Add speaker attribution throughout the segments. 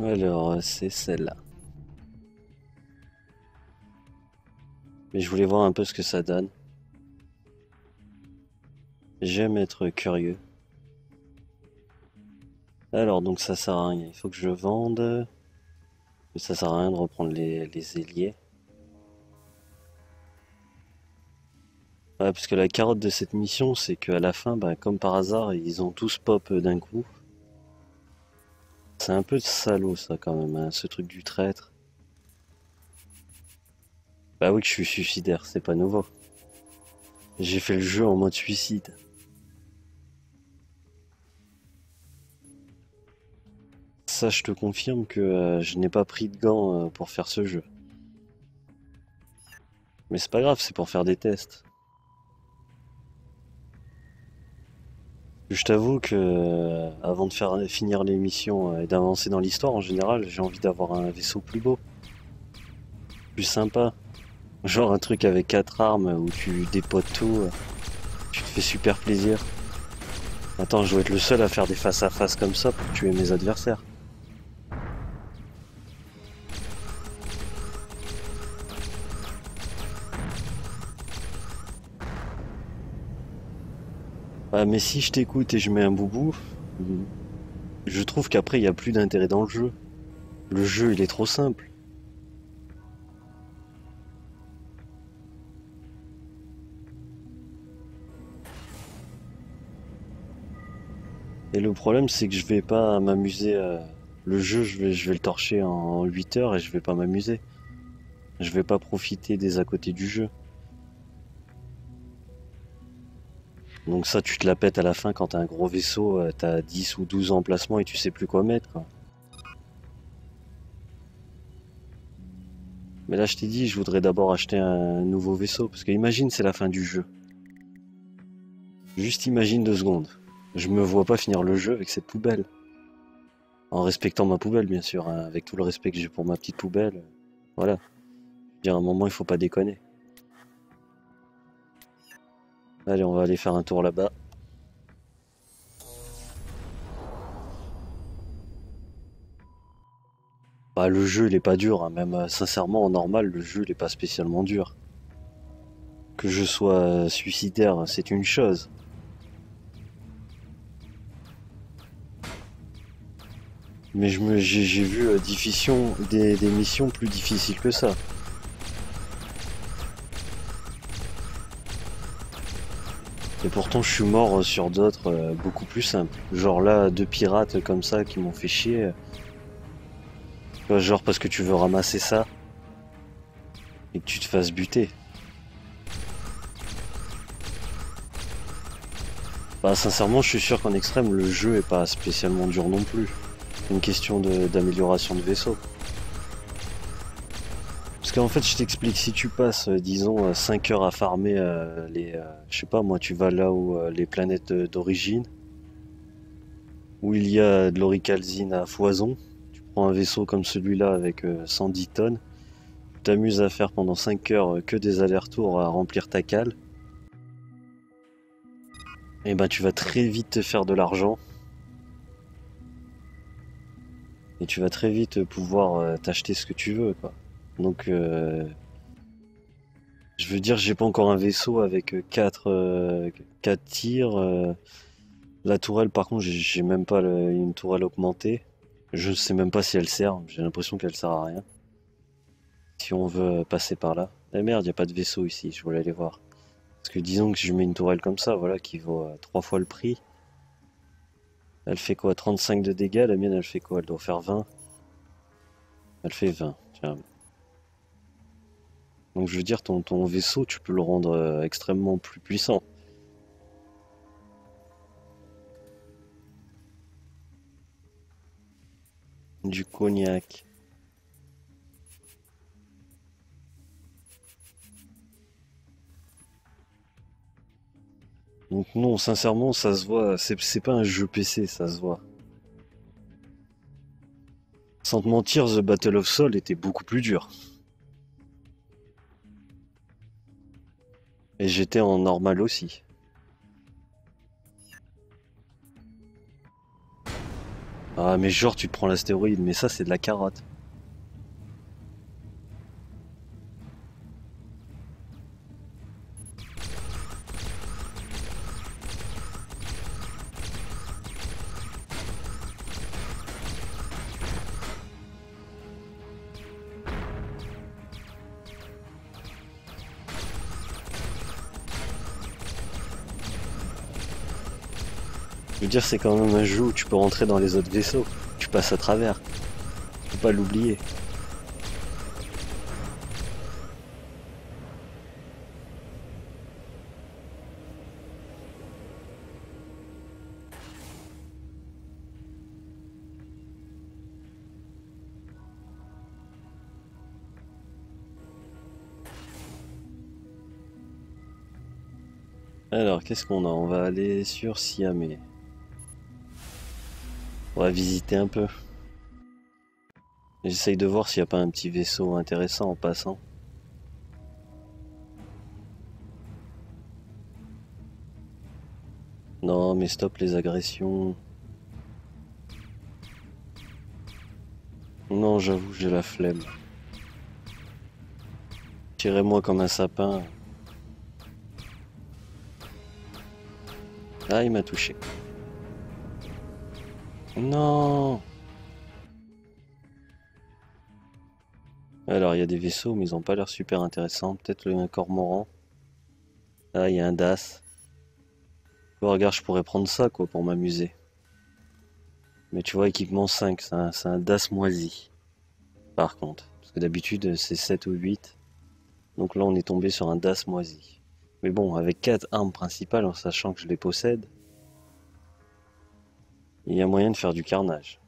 Speaker 1: Alors, c'est celle-là. Mais je voulais voir un peu ce que ça donne. J'aime être curieux. Alors, donc ça sert à rien. Il faut que je vende. Mais ça sert à rien de reprendre les, les ailiers. Ouais, parce que la carotte de cette mission, c'est qu'à la fin, bah, comme par hasard, ils ont tous pop d'un coup. C'est un peu salaud ça quand même, hein, ce truc du traître. Bah oui que je suis suicidaire, c'est pas nouveau. J'ai fait le jeu en mode suicide. Ça, je te confirme que euh, je n'ai pas pris de gants euh, pour faire ce jeu. Mais c'est pas grave, c'est pour faire des tests. Je t'avoue que euh, avant de faire finir l'émission euh, et d'avancer dans l'histoire en général, j'ai envie d'avoir un vaisseau plus beau, plus sympa. Genre un truc avec quatre armes où tu dépotes tout, euh, tu te fais super plaisir. Attends, je dois être le seul à faire des face à face comme ça pour tuer mes adversaires. Ah, mais si je t'écoute et je mets un boubou, je trouve qu'après il n'y a plus d'intérêt dans le jeu. Le jeu il est trop simple. Et le problème c'est que je vais pas m'amuser. Le jeu je vais, je vais le torcher en 8 heures et je vais pas m'amuser. Je vais pas profiter des à côté du jeu. Donc ça, tu te la pètes à la fin quand t'as un gros vaisseau, euh, t'as 10 ou 12 emplacements et tu sais plus quoi mettre. Quoi. Mais là, je t'ai dit, je voudrais d'abord acheter un nouveau vaisseau, parce que imagine, c'est la fin du jeu. Juste imagine deux secondes. Je me vois pas finir le jeu avec cette poubelle. En respectant ma poubelle, bien sûr, hein, avec tout le respect que j'ai pour ma petite poubelle. Voilà. Il y a un moment, il faut pas déconner. Allez, on va aller faire un tour là-bas. Bah, le jeu, il est pas dur. Hein. Même euh, sincèrement, en normal, le jeu, il est pas spécialement dur. Que je sois euh, suicidaire, c'est une chose. Mais j'ai vu euh, des, des missions plus difficiles que ça. Et pourtant, je suis mort sur d'autres euh, beaucoup plus simples. Genre là, deux pirates comme ça qui m'ont fait chier. Genre parce que tu veux ramasser ça et que tu te fasses buter. Bah sincèrement je suis sûr qu'en extrême le jeu est pas spécialement dur non plus. Une question d'amélioration de vaisseau. Parce qu'en fait, je t'explique, si tu passes, euh, disons, 5 euh, heures à farmer euh, les... je sais pas, moi, tu vas là où les planètes d'origine, où il y a de l'oricalzine à foison, tu prends un vaisseau comme celui-là avec 110 tonnes, tu t'amuses à faire pendant 5 heures que des allers-retours à remplir ta cale, et ben tu vas très vite te faire de l'argent. Et tu vas très vite pouvoir t'acheter ce que tu veux, quoi. Donc, euh, je veux dire, j'ai pas encore un vaisseau avec 4 euh, euh, tirs. la tourelle, par contre, j'ai même pas une tourelle augmentée. Je sais même pas si elle sert. J'ai l'impression qu'elle sert à rien. Si on veut passer par là. Eh merde, y a pas de vaisseau ici. Je voulais aller voir. Parce que disons que je mets une tourelle comme ça, voilà, qui vaut 3 fois le prix. Elle fait quoi 35 de dégâts? La mienne, elle fait quoi? Elle doit faire 20. Elle fait 20. Tiens, donc je veux dire, ton, vaisseau, tu peux le rendre euh, extrêmement plus puissant. Du cognac. Donc non, sincèrement, ça se voit, c'est pas un jeu PC, ça se voit. Sans te mentir, The Battle of Soul était beaucoup plus dur. Et j'étais en normal aussi. Ah, mais genre, tu te prends l'astéroïde, mais ça, c'est de la carotte. Dire, c'est quand même un jeu où tu peux rentrer dans les autres vaisseaux. Tu passes à travers. Faut pas l'oublier. Alors, qu'est-ce qu'on a? On va aller sur Siamé. On va visiter un peu. J'essaye de voir s'il n'y a pas un petit vaisseau intéressant en passant. Non, mais stop les agressions. Non, j'avoue, j'ai la flemme. Tirez-moi comme un sapin. Ah, il m'a touché. Non Alors, il y a des vaisseaux, mais ils ont pas l'air super intéressants. Peut-être un cormoran. Ah, il y a un DAS. Oh, regarde, je pourrais prendre ça, quoi, pour m'amuser. Mais tu vois, équipement 5, c'est un, DAS moisi. Par contre. Parce que d'habitude, c'est 7 ou 8. Donc là, on est tombé sur un DAS moisi. Mais bon, avec 4 armes principales, en sachant que je les possède, il y a moyen de faire du carnage.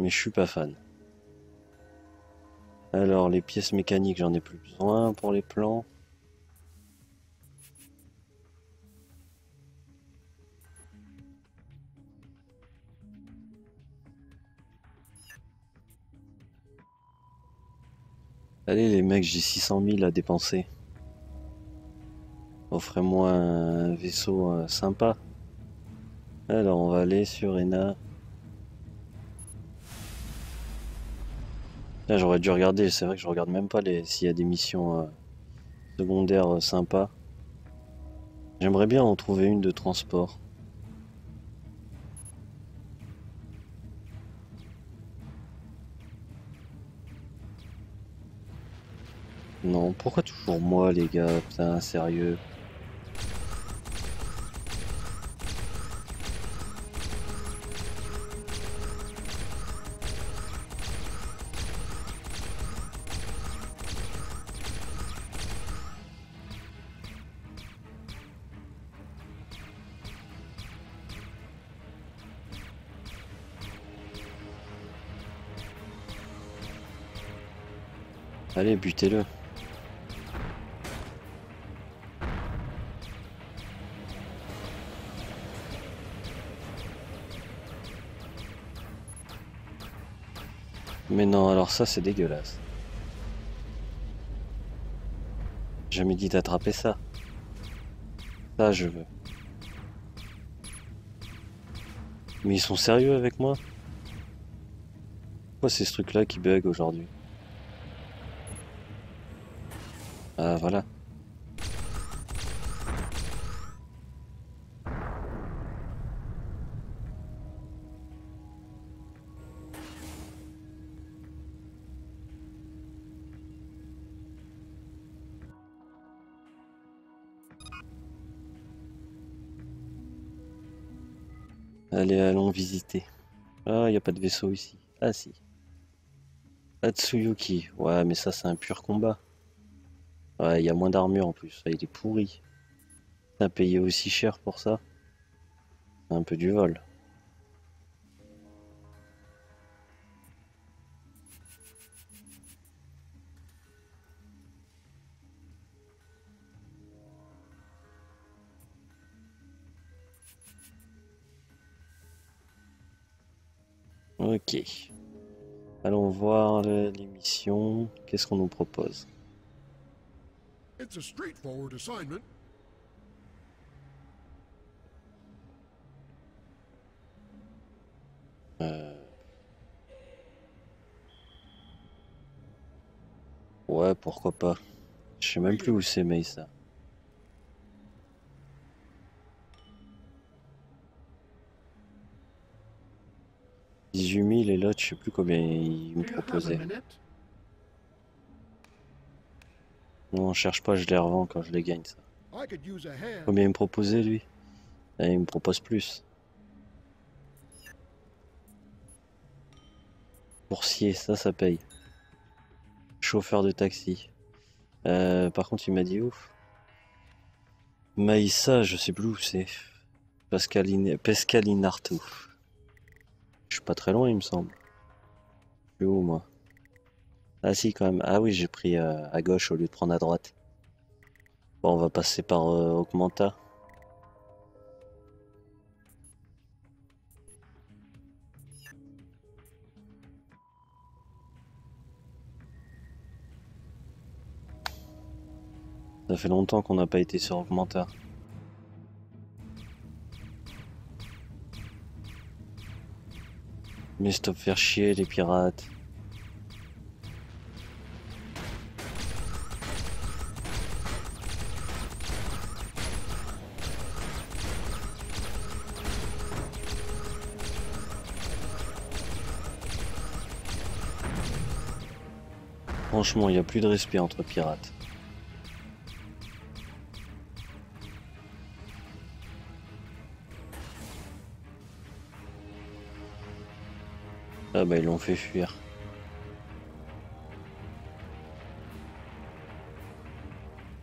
Speaker 1: Mais je suis pas fan. Alors, les pièces mécaniques, j'en ai plus besoin pour les plans. Allez les mecs, j'ai 600 000 à dépenser. Offrez-moi un vaisseau euh, sympa. Alors on va aller sur Ena. Là j'aurais dû regarder, c'est vrai que je regarde même pas les s'il y a des missions euh, secondaires euh, sympas. J'aimerais bien en trouver une de transport. Non, pourquoi toujours moi les gars? Putain, sérieux. Allez, butez-le. Mais non, alors ça c'est dégueulasse. Jamais dit d'attraper ça. Ça je veux. Mais ils sont sérieux avec moi? Pourquoi c'est ce truc là qui bug aujourd'hui? Voilà. Allez, allons visiter. Ah, il a pas de vaisseau ici. Ah si. Atsuyuki. Ouais, mais ça, c'est un pur combat. Ouais, il y a moins d'armure en plus. il est pourri. T'as payé aussi cher pour ça C'est un peu du vol. Ok. Allons voir l'émission. Qu'est-ce qu'on nous propose? It's a straightforward assignment. Euh... Ouais, pourquoi pas. Je sais même plus où c'est, mais ça. mille et l'autre, je sais plus combien il me proposait. Non, cherche pas, je les revends quand je les gagne, ça. Combien il me proposait, lui ah, Il me propose plus. Boursier, ça, ça paye. Chauffeur de taxi. Euh, par contre, il m'a dit ouf. Maïssa, je sais plus où c'est. Pascaline... Pescalinarto. Je suis pas très loin, il me semble. Je suis où, moi? Ah si, quand même. Ah oui, j'ai pris euh, à gauche au lieu de prendre à droite. Bon, on va passer par euh, Augmenta. Ça fait longtemps qu'on n'a pas été sur Augmenta. Mais stop faire chier les pirates. Franchement, il n'y a plus de respect entre pirates. Ah bah ils l'ont fait fuir.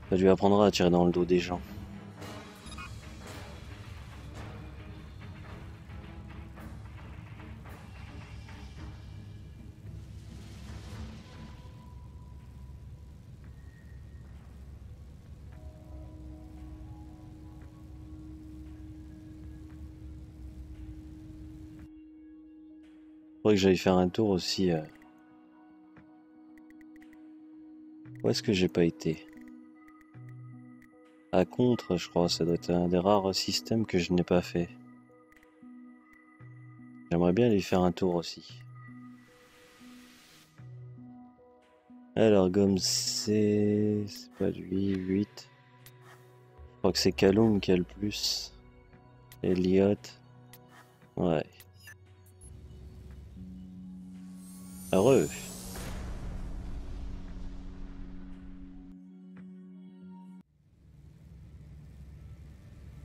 Speaker 1: Ça lui apprendra à tirer dans le dos des gens. Faudrait que faire un tour aussi. Euh. Où est-ce que j'ai pas été? À contre, je crois, ça doit être un des rares systèmes que je n'ai pas fait. J'aimerais bien aller faire un tour aussi. Alors, comme c'est... C'est pas lui, 8. Je crois que c'est Kaloum qui a le plus. Elliot. Ouais. Heureux.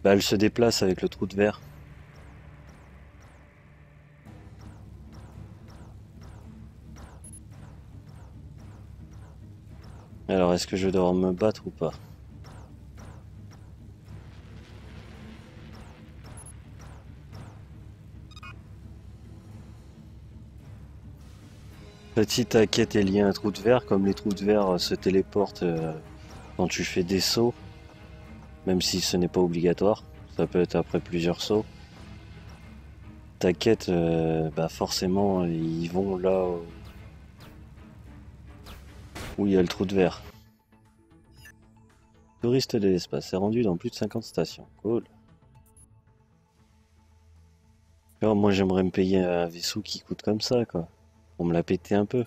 Speaker 1: Bah, elle se déplace avec le trou de verre. Alors, est-ce que je devoir me battre ou pas? Si ta quête est liée à un trou de verre, comme les trous de verre euh, se téléportent euh, quand tu fais des sauts, même si ce n'est pas obligatoire, ça peut être après plusieurs sauts. Ta quête, euh, bah forcément, ils vont là où il y a le trou de verre. Touriste de l'espace est rendu dans plus de 50 stations. Cool. Alors moi j'aimerais me payer un vaisseau qui coûte comme ça quoi. Me l'a pété un peu.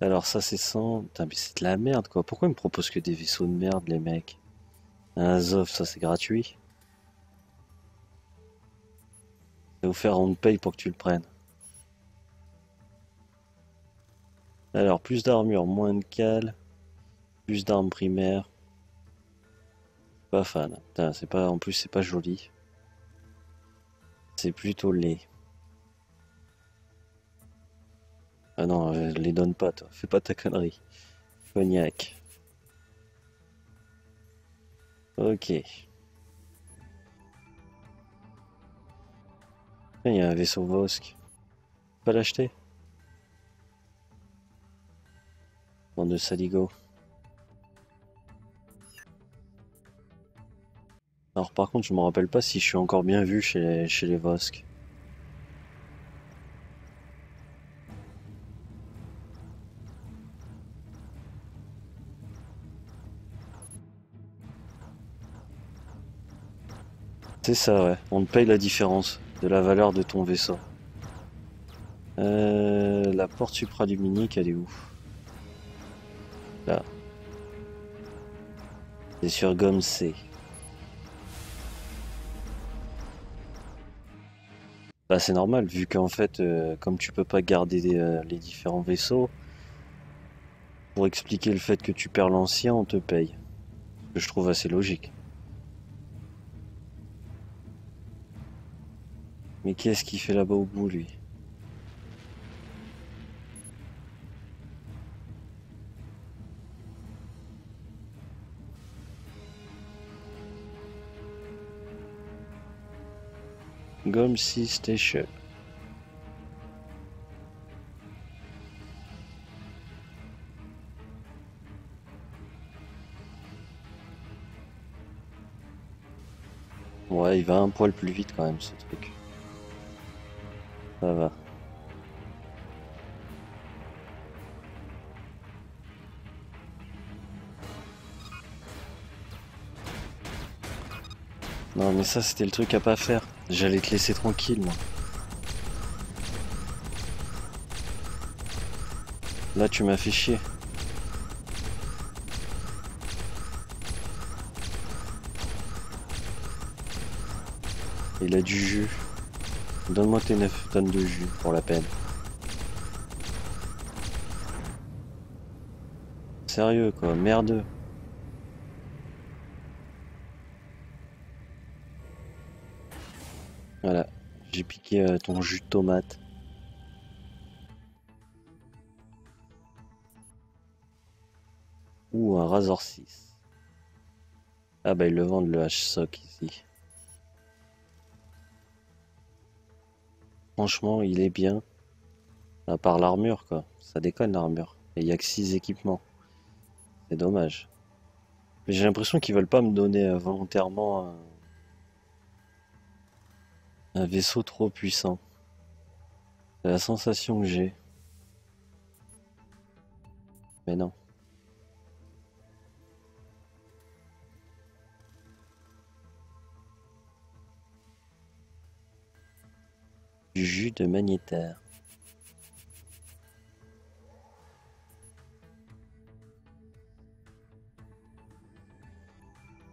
Speaker 1: Alors ça c'est 100... Putain mais c'est de la merde quoi. Pourquoi ils me proposent que des vaisseaux de merde les mecs? Un Azov ça c'est gratuit. Vous faire on paye pour que tu le prennes. Alors plus d'armure, moins de cale, plus d'armes primaires. Pas fan. C'est pas en plus c'est pas joli. C'est plutôt laid. Ah non, euh, les donne pas, toi. Fais pas ta connerie. Cognac. Ok. Il y a un vaisseau Vosk. Pas l'acheter Bande de saligo. Alors par contre, je me rappelle pas si je suis encore bien vu chez, chez les Vosk. C'est ça, ouais. On te paye la différence de la valeur de ton vaisseau. Euh, la porte supraluminique, elle est où? Là. C'est sur gomme C. Bah c'est normal, vu qu'en fait, euh, comme tu peux pas garder euh, les différents vaisseaux, pour expliquer le fait que tu perds l'ancien, on te paye. Que je trouve assez logique. Mais qu'est-ce qu'il fait là-bas au bout, lui? Gomme Sea Station. Ouais, il va un poil plus vite quand même ce truc. Ça. Non mais ça c'était le truc à pas faire. J'allais te laisser tranquille moi. Là tu m'as fait chier. Il a du jus. Donne-moi tes 9 tonnes de jus pour la peine. Sérieux quoi, merdeux. Voilà, j'ai piqué euh, ton jus de tomate. Ou un Razor 6. Ah bah ils le vendent le H-Sock ici. Franchement, il est bien. À part l'armure, quoi. Ça déconne l'armure. Et il y a que 6 équipements. C'est dommage. Mais j'ai l'impression qu'ils veulent pas me donner euh, volontairement un... un vaisseau trop puissant. C'est la sensation que j'ai. Mais non. Du jus de magnétaire.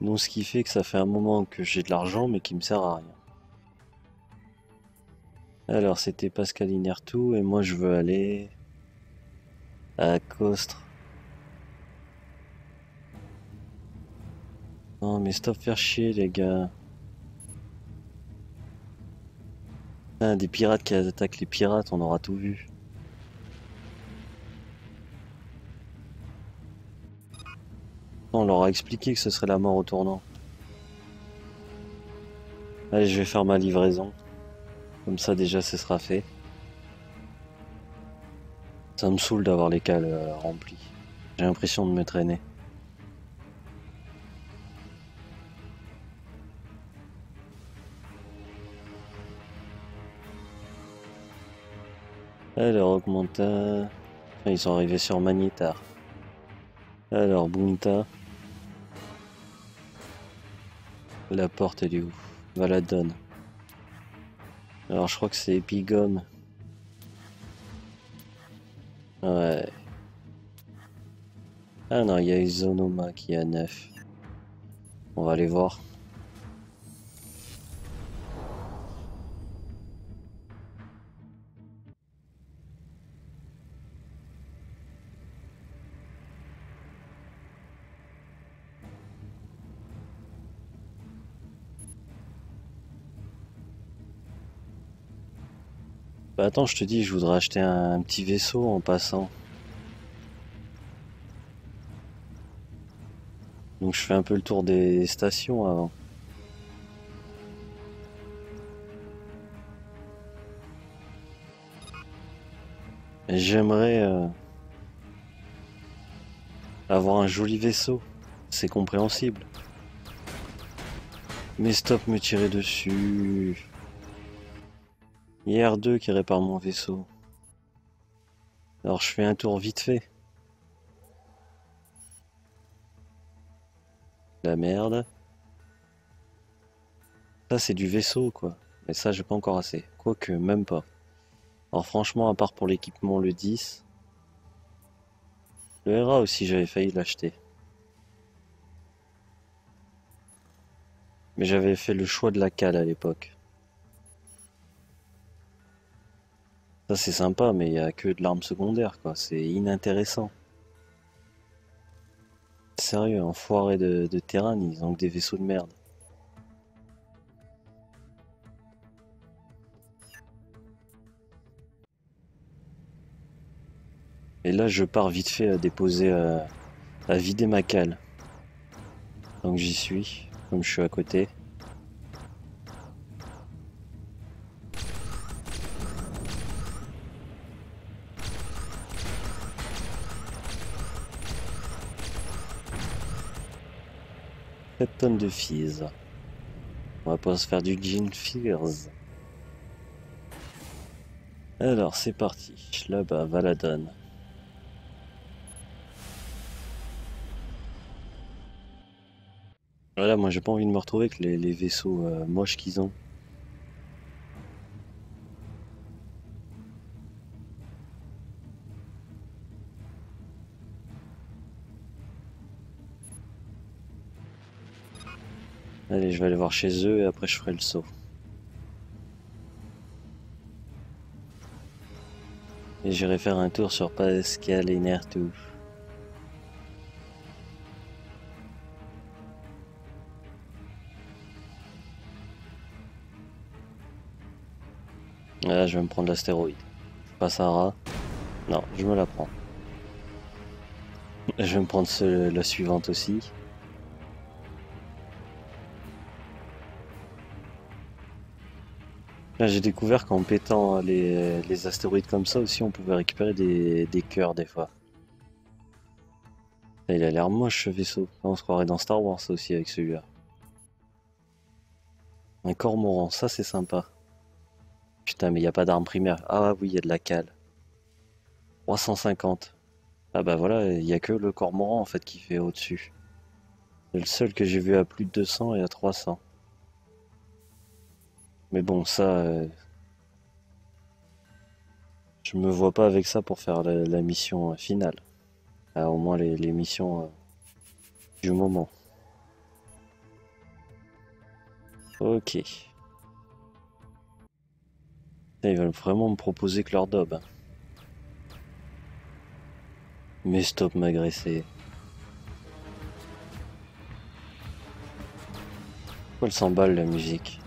Speaker 1: Donc ce qui fait que ça fait un moment que j'ai de l'argent mais qui me sert à rien. Alors c'était Pascal Inertou et moi je veux aller à Costre. Non mais stop faire chier les gars. Des pirates qui attaquent les pirates, on aura tout vu. On leur a expliqué que ce serait la mort au tournant. Allez, je vais faire ma livraison. Comme ça, déjà, ce sera fait. Ça me saoule d'avoir les cales euh, remplis. J'ai l'impression de me traîner. Alors, Augmenta. Ils sont arrivés sur Magnetar. Alors, Bunta. La porte, elle est où? Va la donne. Alors, je crois que c'est Epigum. Ouais. Ah non, il y a Isonoma qui à 9. On va aller voir. Attends, je te dis, je voudrais acheter un, petit vaisseau en passant. Donc je fais un peu le tour des stations avant. J'aimerais euh, avoir un joli vaisseau. C'est compréhensible. Mais stop me tirer dessus. Ir 2 qui répare mon vaisseau. Alors je fais un tour vite fait. La merde. Ça c'est du vaisseau quoi. Mais ça j'ai pas encore assez. Quoique même pas. Alors franchement à part pour l'équipement le 10. Le Hera aussi, j'avais failli l'acheter. Mais j'avais fait le choix de la cale à l'époque. Ça c'est sympa, mais il n'y a que de l'arme secondaire, quoi. C'est inintéressant. Sérieux, enfoiré de, de terrain, ils ont que des vaisseaux de merde. Et là, je pars vite fait à déposer, euh, à, vider ma cale. Donc j'y suis, comme je suis à côté. Tonnes de fizz. On va pas se faire du gin fizz. Alors c'est parti, là-bas, Valadan. Voilà, moi j'ai pas envie de me retrouver avec les, vaisseaux euh, moches qu'ils ont. Allez, je vais aller voir chez eux et après je ferai le saut. Et j'irai faire un tour sur Pascal et Nertou. Là, je vais me prendre l'astéroïde. Pas Sarah. Non, je me la prends. Je vais me prendre la suivante aussi. J'ai découvert qu'en pétant les, astéroïdes comme ça aussi, on pouvait récupérer des, cœurs des fois. il a l'air moche ce vaisseau. On se croirait dans Star Wars aussi avec celui-là. Un cormoran, ça c'est sympa. Putain, mais il n'y a pas d'arme primaire. Ah oui, il y a de la cale. 350. Ah bah voilà, il n'y a que le cormoran en fait qui fait au-dessus. C'est le seul que j'ai vu à plus de 200 et à 300. Mais bon, ça... Euh, je me vois pas avec ça pour faire la, mission finale. Ah, au moins les, missions euh, du moment. Ok. Ils veulent vraiment me proposer que leur dob. Hein. Mais stop m'agresser. Elle s'emballe la musique?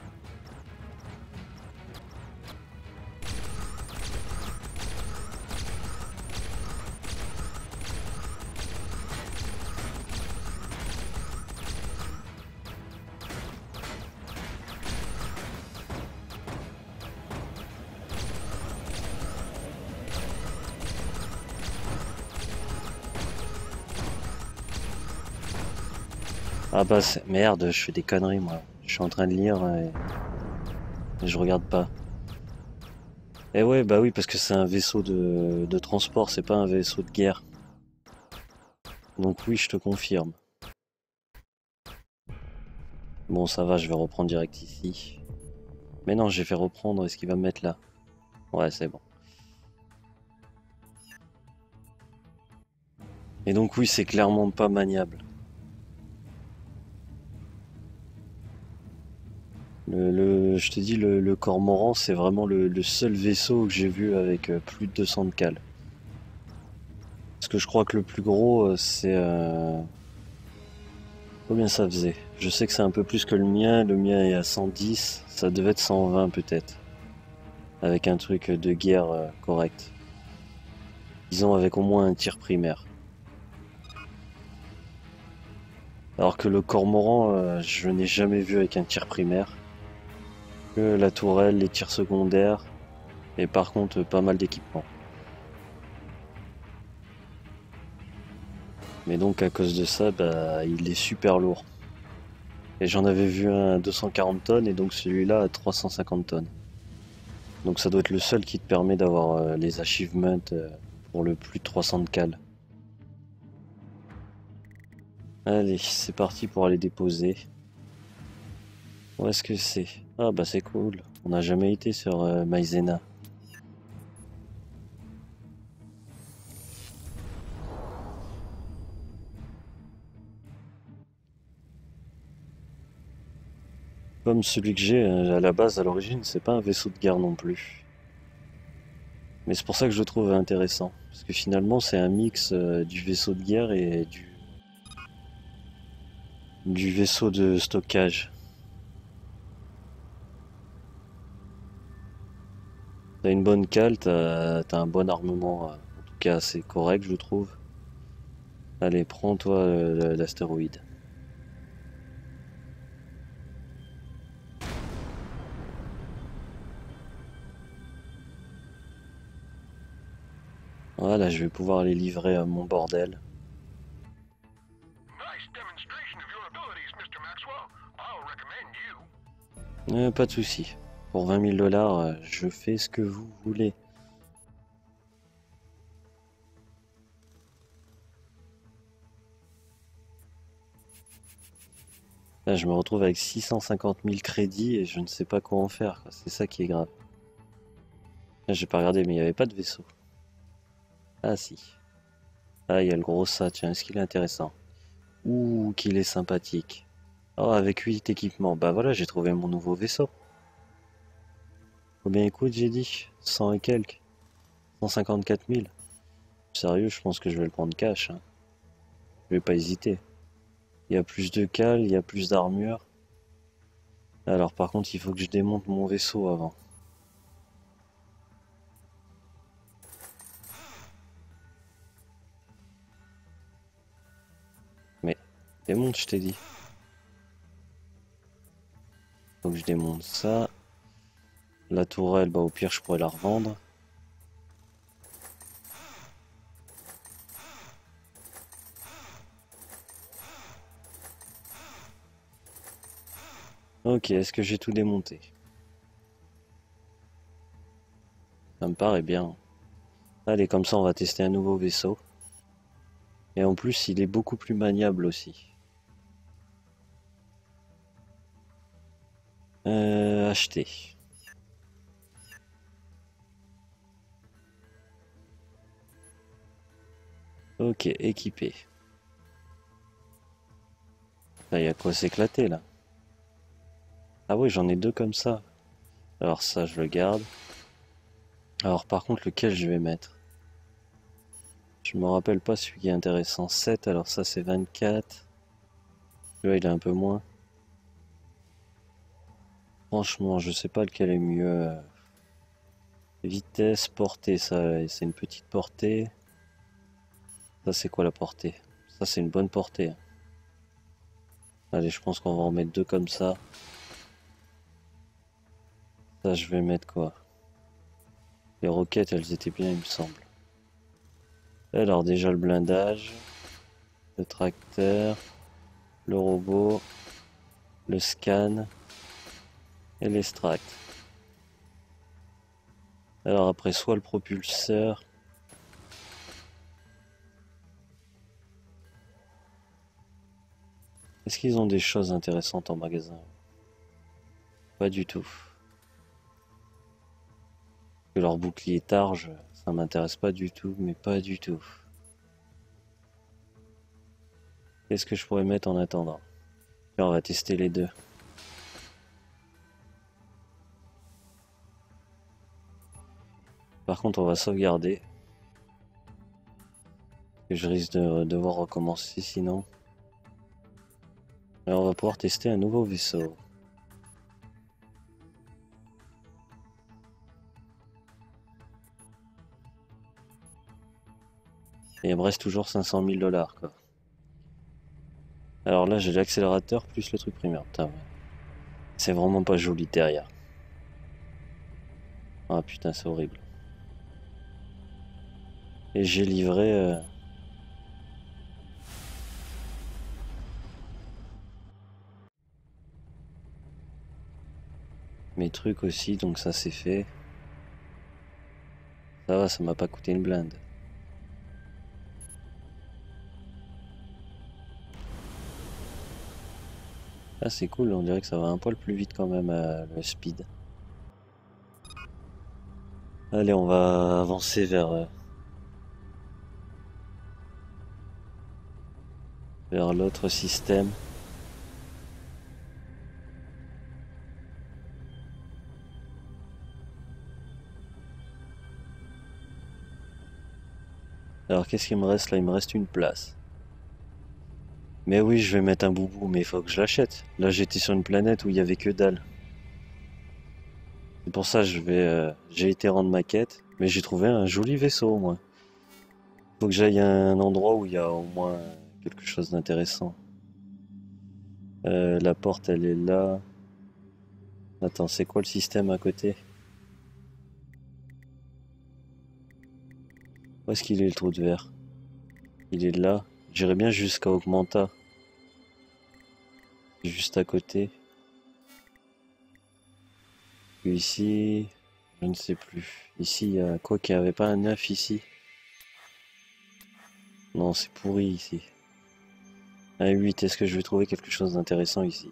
Speaker 1: Merde, je fais des conneries moi. Je suis en train de lire et, je regarde pas. Eh ouais, bah oui, parce que c'est un vaisseau de, de transport, c'est pas un vaisseau de guerre. Donc oui, je te confirme. Bon, ça va, je vais reprendre direct ici. Mais non, j'ai fait reprendre, est-ce qu'il va me mettre là Ouais, c'est bon. Et donc oui, c'est clairement pas maniable. Le, je te dis, le, le Cormoran, c'est vraiment le, seul vaisseau que j'ai vu avec euh, plus de 200 de cales. Parce que je crois que le plus gros, euh, c'est... Euh, combien ça faisait? Je sais que c'est un peu plus que le mien. Le mien est à 110. Ça devait être 120 peut-être. Avec un truc de guerre correct. Disons avec au moins un tir primaire. Alors que le cormoran, je n'ai jamais vu avec un tir primaire la tourelle, les tirs secondaires, et par contre pas mal d'équipements. Mais donc à cause de ça, bah, il est super lourd. Et j'en avais vu un à 240 tonnes et donc celui-là à 350 tonnes. Donc ça doit être le seul qui te permet d'avoir euh, les achievements euh, pour le plus de 300 de cal. Allez, c'est parti pour aller déposer. Où est-ce que c'est? Ah bah c'est cool. On n'a jamais été sur euh, Maizena. Comme celui que j'ai euh, à la base à l'origine, c'est pas un vaisseau de guerre non plus. Mais c'est pour ça que je le trouve intéressant. Parce que finalement, c'est un mix euh, du vaisseau de guerre et du, du vaisseau de stockage. T'as une bonne cale, t'as as un bon armement, euh, en tout cas assez correct, je trouve. Allez, prends-toi l'astéroïde. Voilà, je vais pouvoir les livrer à mon bordel. Euh, pas de souci. Pour 20 000 dollars, euh, je fais ce que vous voulez. Là, je me retrouve avec 650 000 crédits et je ne sais pas quoi en faire. C'est ça qui est grave. J'ai pas regardé, mais il n'y avait pas de vaisseau. Ah si. Ah, il y a le gros ça, tiens, est-ce qu'il est intéressant? Ouh, qu'il est sympathique. Oh, avec 8 équipements. Bah voilà, j'ai trouvé mon nouveau vaisseau. Combien écoute, j'ai dit 100 et quelques. 154 000. Sérieux, je pense que je vais le prendre cash. Hein. Je vais pas hésiter. Il y a plus de cales, il y a plus d'armure. Alors par contre, il faut que je démonte mon vaisseau avant. Mais démonte, je t'ai dit. Faut que je démonte ça. La tourelle, bah au pire je pourrais la revendre. Ok, est-ce que j'ai tout démonté? Ça me paraît bien. Allez, comme ça on va tester un nouveau vaisseau. Et en plus, il est beaucoup plus maniable aussi. Euh, acheter. Ok, équipé. Il y a quoi s'éclater là? Ah oui, j'en ai deux comme ça. Alors ça, je le garde. Alors par contre, lequel je vais mettre? Je me rappelle pas celui qui est intéressant. 7, alors ça c'est 24. Celui-là, il est un peu moins. Franchement, je sais pas lequel est mieux. Vitesse, portée, ça c'est une petite portée. Ça c'est quoi la portée? Ça c'est une bonne portée. Allez, je pense qu'on va en mettre deux comme ça. Ça je vais mettre quoi? Les roquettes elles étaient bien il me semble. Alors déjà le blindage, le tracteur, le robot, le scan et l'extract. Alors après, soit le propulseur. Est-ce qu'ils ont des choses intéressantes en magasin? Pas du tout. Que leur bouclier targe, ça m'intéresse pas du tout, mais pas du tout. Qu'est-ce que je pourrais mettre en attendant? On va tester les deux. Par contre, on va sauvegarder. Je risque de devoir recommencer sinon. On va pouvoir tester un nouveau vaisseau. Et il me reste toujours 500 000 dollars quoi. Alors là j'ai l'accélérateur plus le truc primaire. C'est vraiment pas joli derrière. Ah putain c'est horrible. Et j'ai livré... Euh, trucs aussi, donc ça c'est fait. Ça va, ça m'a pas coûté une blinde. Ah c'est cool, on dirait que ça va un poil plus vite quand même euh, le speed. Allez, on va avancer vers... Euh, vers l'autre système. Alors qu'est-ce qu'il me reste là? Il me reste une place. Mais oui, je vais mettre un boubou, mais il faut que je l'achète. Là, j'étais sur une planète où il y avait que dalle. C'est pour ça que je vais, euh, j'ai été rendre ma quête, mais j'ai trouvé un joli vaisseau au moins. Faut que j'aille à un endroit où il y a au moins quelque chose d'intéressant. Euh, la porte, elle est là. Attends, c'est quoi le système à côté? Où est-ce qu'il est le trou de verre? Il est là. J'irai bien jusqu'à Augmenta. Juste à côté. ici, je ne sais plus. Ici, il y a quoi qu'il n'y avait pas un 9 ici? Non, c'est pourri ici. Un 8, est-ce que je vais trouver quelque chose d'intéressant ici?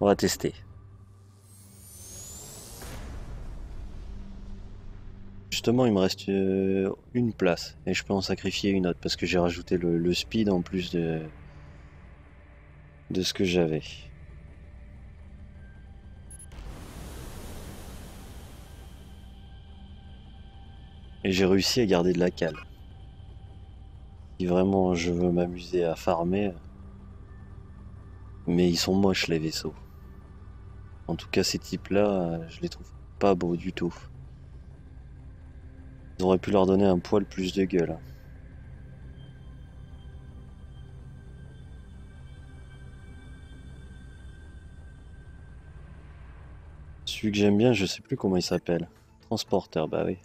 Speaker 1: On va tester. Justement, il me reste euh, une place et je peux en sacrifier une autre parce que j'ai rajouté le, speed en plus de, de ce que j'avais. Et j'ai réussi à garder de la cale. Si vraiment je veux m'amuser à farmer, mais ils sont moches les vaisseaux. En tout cas, ces types-là, je les trouve pas beaux du tout. Ils auraient pu leur donner un poil plus de gueule. Celui que j'aime bien, je sais plus comment il s'appelle. Transporteur, bah oui.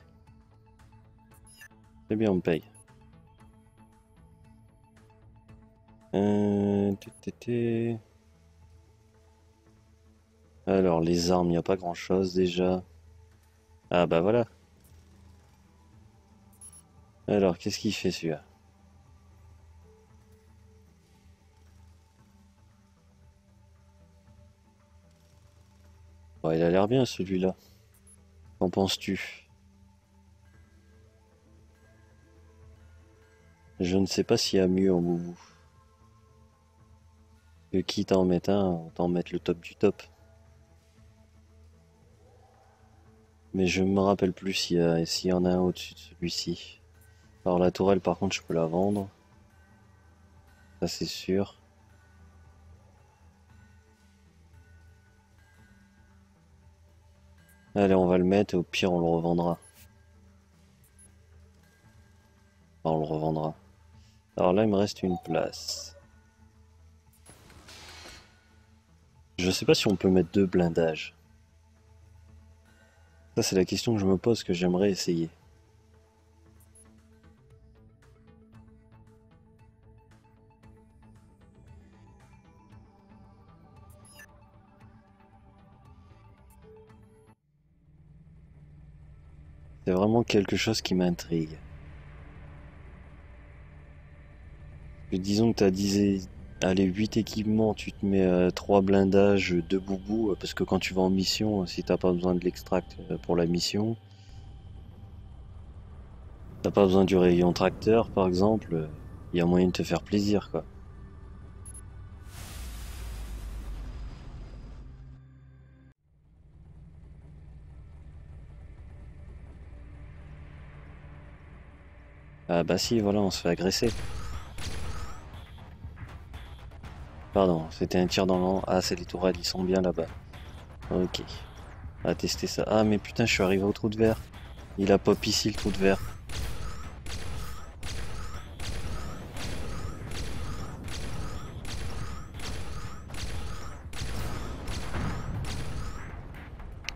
Speaker 1: Très bien, on paye. Euh, Alors, les armes, il n'y a pas grand chose déjà. Ah bah voilà. Alors, qu'est-ce qu'il fait celui-là? Il a l'air bien celui-là. Qu'en penses-tu? Je ne sais pas s'il y a mieux en boubou. Que quitte à en un, autant mettre le top du top. Mais je me rappelle plus s'il y, y en a un au-dessus de celui-ci. Alors la tourelle par contre je peux la vendre. Ça c'est sûr. Allez on va le mettre et au pire on le revendra. on le revendra. Alors là il me reste une place. Je sais pas si on peut mettre deux blindages. Ça c'est la question que je me pose que j'aimerais essayer. Vraiment quelque chose qui m'intrigue. Disons que tu as 10, allez, 8 équipements, tu te mets 3 euh, blindages, 2 boubous, euh, parce que quand tu vas en mission, si t'as pas besoin de l'extract euh, pour la mission, t'as pas besoin du rayon tracteur par exemple, il y a moyen de te faire plaisir quoi. Ah bah si, voilà, on se fait agresser. Pardon, c'était un tir dans l'an. Ah, c'est les tourelles, ils sont bien là-bas. Ok. On va tester ça. Ah, mais putain, je suis arrivé au trou de verre. Il a pop ici, le trou de verre.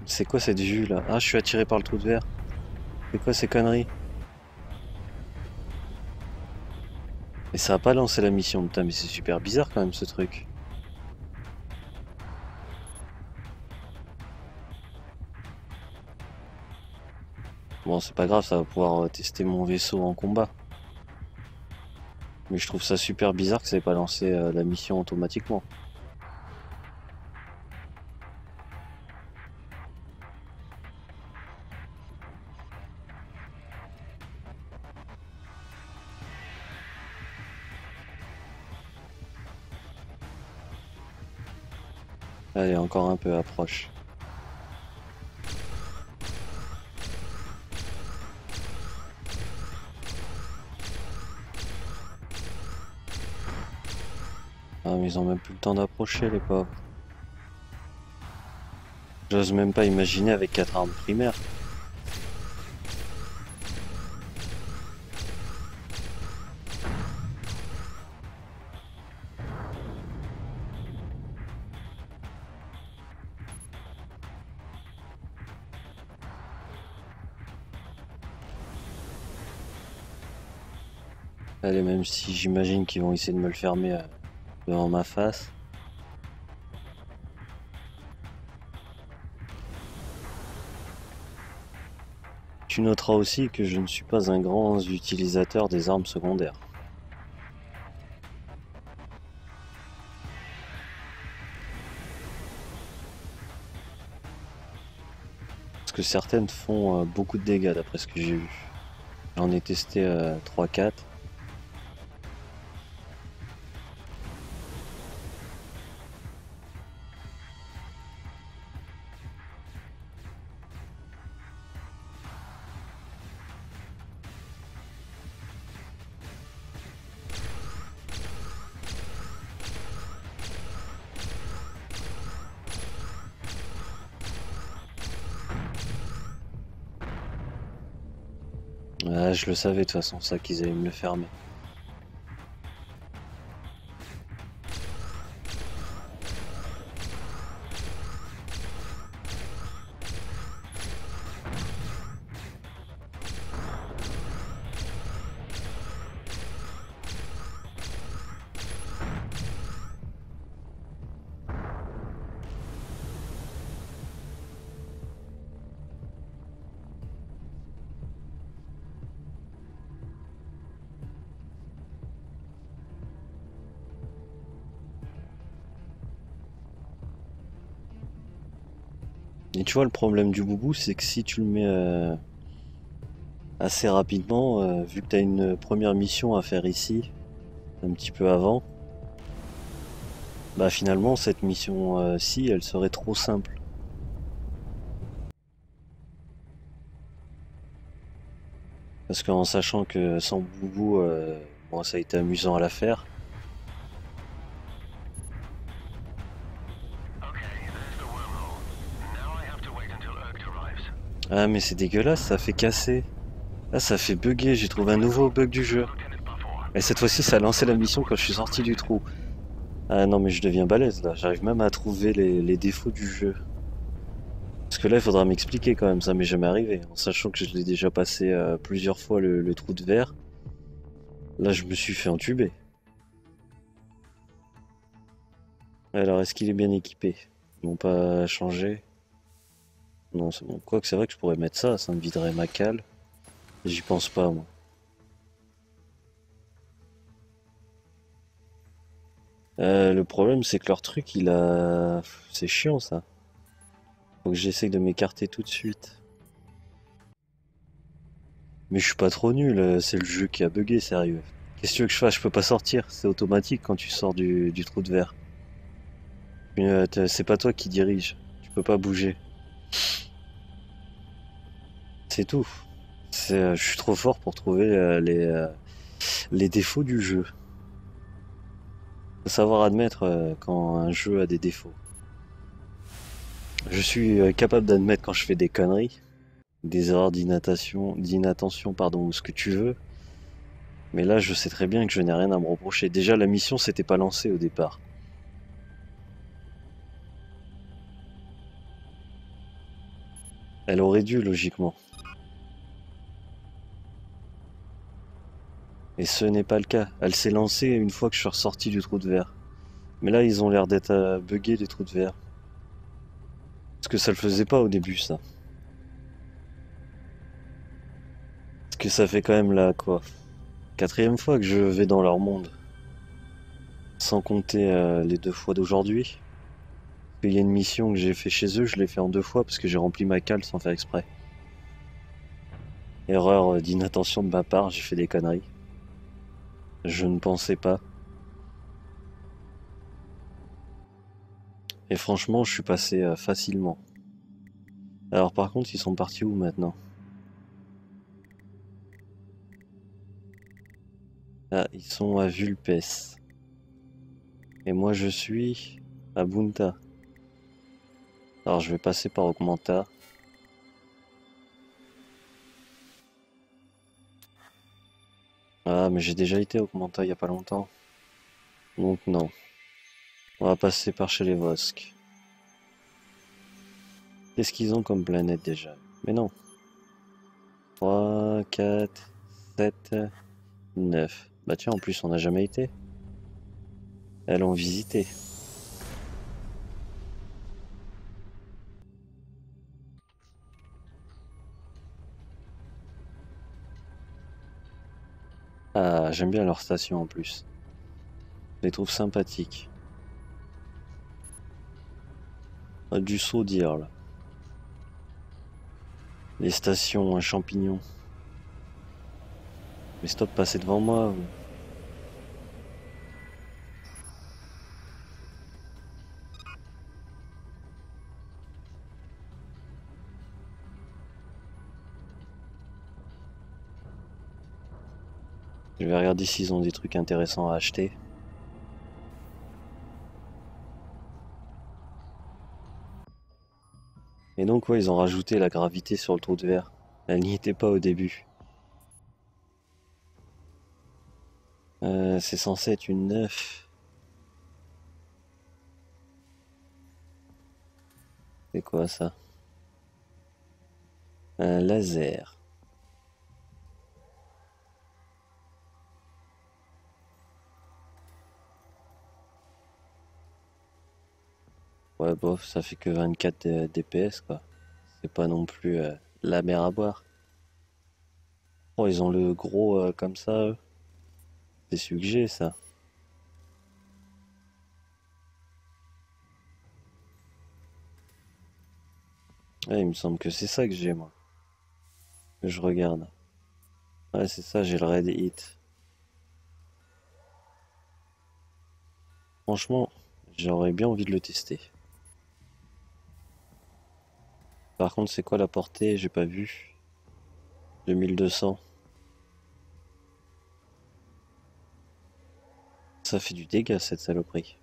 Speaker 1: C'est quoi cette vue là? Ah, je suis attiré par le trou de verre. C'est quoi ces conneries? Et ça a pas lancé la mission, putain, mais c'est super bizarre quand même ce truc. Bon, c'est pas grave, ça va pouvoir euh, tester mon vaisseau en combat. Mais je trouve ça super bizarre que ça ait pas lancé euh, la mission automatiquement. Allez, encore un peu, approche. Ah mais ils ont même plus le temps d'approcher les pauvres. J'ose même pas imaginer avec quatre armes primaires. Même si j'imagine qu'ils vont essayer de me le fermer euh, devant ma face. Tu noteras aussi que je ne suis pas un grand utilisateur des armes secondaires. Parce que certaines font euh, beaucoup de dégâts d'après ce que j'ai vu. J'en ai testé 3-4. Je savais de toute façon, ça qu'ils allaient me le fermer. Et tu vois, le problème du boubou, c'est que si tu le mets euh, assez rapidement, euh, vu que tu as une première mission à faire ici, un petit peu avant, bah finalement, cette mission-ci, elle serait trop simple. Parce qu'en sachant que sans boubou, euh, bon, ça a été amusant à la faire, Ah mais c'est dégueulasse, ça fait casser. Ah ça fait bugger, j'ai trouvé un nouveau bug du jeu. Et cette fois-ci ça a lancé la mission quand je suis sorti du trou. Ah non mais je deviens balèze là, j'arrive même à trouver les, défauts du jeu. Parce que là il faudra m'expliquer quand même, ça m'est jamais arrivé. En sachant que je l'ai déjà passé euh, plusieurs fois le, trou de verre. Là je me suis fait entuber. Alors est-ce qu'il est bien équipé? Ils n'ont pas changé. Non, c'est bon. Quoique c'est vrai que je pourrais mettre ça, ça me viderait ma cale. J'y pense pas, moi. Euh, le problème, c'est que leur truc, il a... C'est chiant, ça. Faut que j'essaye de m'écarter tout de suite. Mais je suis pas trop nul, euh, c'est le jeu qui a bugué, sérieux. Qu'est-ce que tu veux que je fasse? Je peux pas sortir, c'est automatique quand tu sors du, du trou de verre. Euh, c'est pas toi qui dirige, tu peux pas bouger. C'est tout. Euh, je suis trop fort pour trouver euh, les, euh, les défauts du jeu. Faut savoir admettre quand un jeu a des défauts. Je suis capable d'admettre quand je fais des conneries, des erreurs d'inattention, d'inattention, pardon, ou ce que tu veux. Mais là, je sais très bien que je n'ai rien à me reprocher. Déjà, la mission s'était pas lancée au départ. Elle aurait dû, logiquement. Et ce n'est pas le cas. Elle s'est lancée une fois que je suis ressorti du trou de verre. Mais là, ils ont l'air d'être à bugger des trous de verre. Parce que ça le faisait pas au début, ça. Parce que ça fait quand même la quoi Quatrième fois que je vais dans leur monde. Sans compter euh, les deux fois d'aujourd'hui. Il y a une mission que j'ai fait chez eux, je l'ai fait en deux fois parce que j'ai rempli ma cale sans faire exprès. Erreur d'inattention de ma part, j'ai fait des conneries. Je ne pensais pas. Et franchement, je suis passé euh, facilement. Alors par contre, ils sont partis où maintenant? Ah, ils sont à Vulpes. Et moi je suis à Bunta. Alors je vais passer par Augmenta. Ah mais j'ai déjà été Augmenta il y a pas longtemps. Donc non. On va passer par chez les Vosques. Qu'est-ce qu'ils ont comme planète déjà? Mais non. 3, 4, 7, 9. Bah tiens, en plus, on n'a jamais été. Elles ont Ah, j'aime bien leur station en plus. Les trouve sympathiques. Ah, du saut dire là. Les stations un champignon. Mais stop, passez devant moi. Je vais regarder s'ils ont des trucs intéressants à acheter. Et donc, ouais, ils ont rajouté la gravité sur le trou de verre. Elle n'y était pas au début. Euh, c'est censé être une 9. C'est quoi ça? Un laser. Ouais, bof, ça fait que 24 euh, DPS, quoi. C'est pas non plus euh, la mer à boire. Oh, ils ont le gros euh, comme ça, eux. C'est j'ai, ça. Ouais, il me semble que c'est ça que j'ai, moi. Que je regarde. Ouais, c'est ça, j'ai le Red Hit. Franchement, j'aurais bien envie de le tester. Par contre, c'est quoi la portée? J'ai pas vu. 2200. Ça fait du dégât cette saloperie.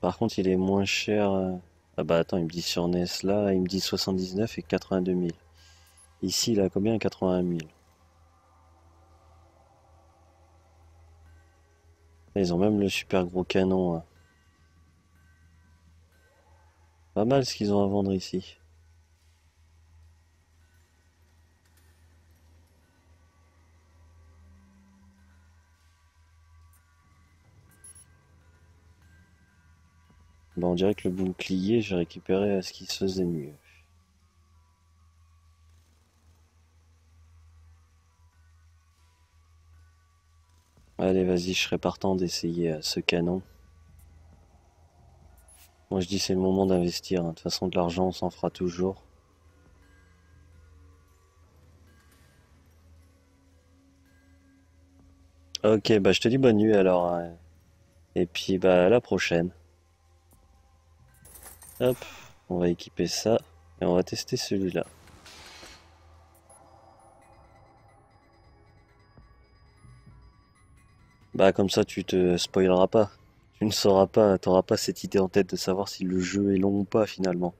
Speaker 1: Par contre, il est moins cher. Euh, ah bah attends, il me dit sur NES là, il me dit 79 et 82 000. Ici, il a combien? 81 000. Ils ont même le super gros canon. Hein. Pas mal ce qu'ils ont à vendre ici. Bon, on dirait que le bouclier, j'ai récupéré ce qui se faisait mieux. Allez, vas-y, je serais partant d'essayer euh, ce canon. Moi, je dis c'est le moment d'investir. Hein. De toute façon, de l'argent, on s'en fera toujours. Ok, bah je te dis bonne nuit alors. Hein. Et puis, bah à la prochaine. Hop, on va équiper ça et on va tester celui-là. Bah comme ça tu te spoileras pas. Tu ne sauras pas, t'auras pas cette idée en tête de savoir si le jeu est long ou pas finalement.